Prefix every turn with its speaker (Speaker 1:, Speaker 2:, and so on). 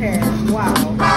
Speaker 1: Wow.